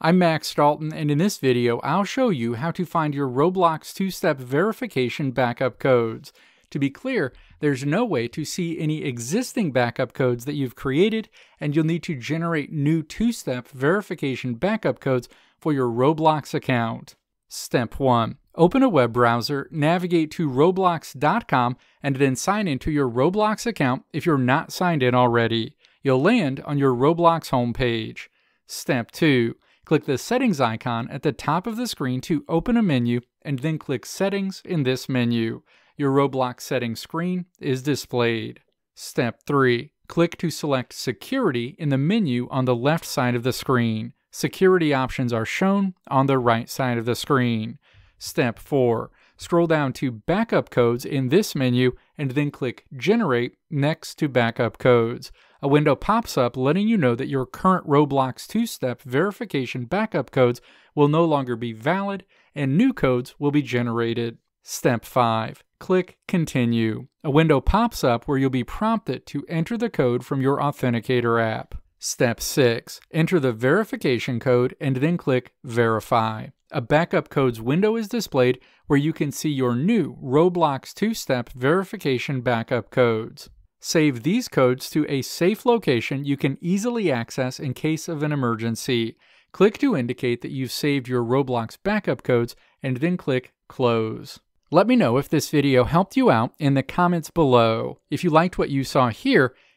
I'm Max Dalton, and in this video, I'll show you how to find your Roblox two-step verification backup codes. To be clear, there's no way to see any existing backup codes that you've created, and you'll need to generate new two-step verification backup codes for your Roblox account. Step 1. Open a web browser, navigate to roblox.com, and then sign into your Roblox account if you're not signed in already. You'll land on your Roblox homepage. Step 2 Click the settings icon at the top of the screen to open a menu and then click settings in this menu. Your Roblox settings screen is displayed. Step 3. Click to select security in the menu on the left side of the screen. Security options are shown on the right side of the screen. Step 4. Scroll down to backup codes in this menu and then click generate next to backup codes a window pops up letting you know that your current Roblox two step verification backup codes will no longer be valid and new codes will be generated. Step 5. Click Continue. A window pops up where you'll be prompted to enter the code from your Authenticator app. Step 6. Enter the verification code and then click Verify. A backup codes window is displayed where you can see your new Roblox two step verification backup codes. Save these codes to a safe location you can easily access in case of an emergency. Click to indicate that you've saved your Roblox backup codes and then click Close. Let me know if this video helped you out in the comments below. If you liked what you saw here,